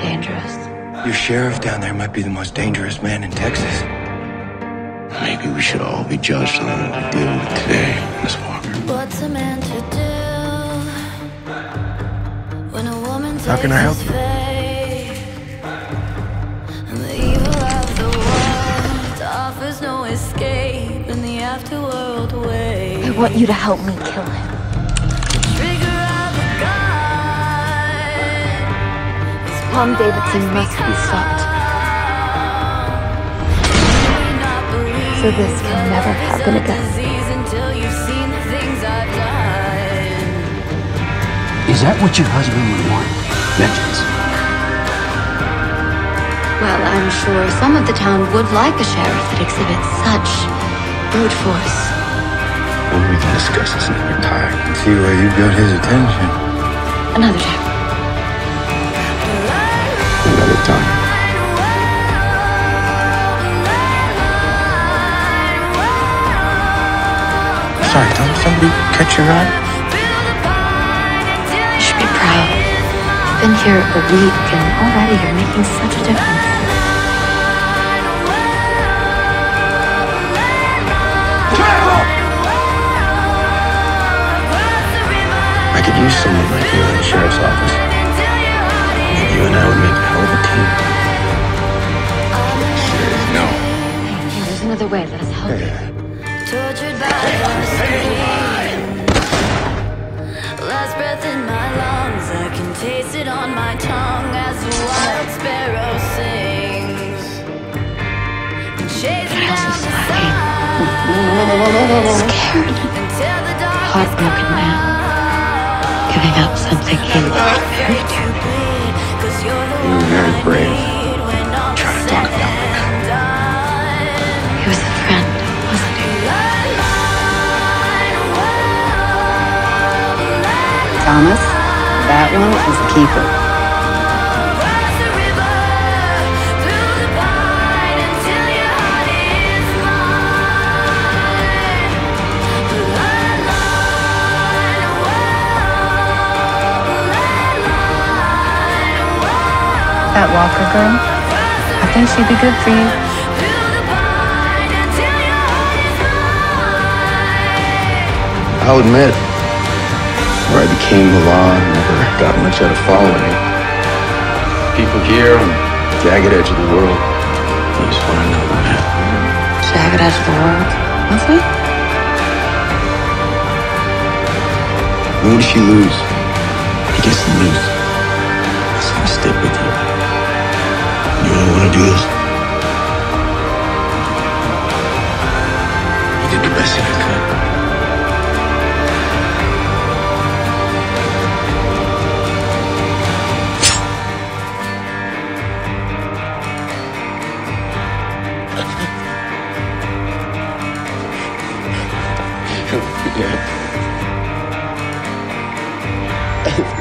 dangerous. Your sheriff down there might be the most dangerous man in Texas. Maybe we should all be judged on what we deal with today, Miss Walker. What's a man to do when a woman How can I help you? And the evil of the world offers no escape in the afterworld way. I want you to help me kill him. Tom Davidson must be stopped. So this can never happen again. Until you've seen the things I've done. Is that what your husband would want? Vengeance. Well, I'm sure some of the town would like a sheriff that exhibits such brute force. Well, we can discuss this another time. See why you've got his attention. Another time. Another time. Sorry, don't somebody catch your eye? You should be proud. You've been here a week and already you're making such a difference. I could use someone like you in the sheriff's office. Maybe you and I would make a hell of a team. No. Hey, there's another way. Let us help you. Tortured by the. Last breath in my lungs, I can taste it on my tongue as the wild sparrow sings. Chasing What down the sun Scared. until the dark is Heartbroken man. Giving up something he loved very Thomas, that one is a keeper. That Walker girl, I think she'd be good for you. through the where I became the law, I never got much out of following it. People here on the jagged edge of the world, they just want to know what happened. Jagged edge of the world. Was he? And what if you lose? He gets to lose. Yeah.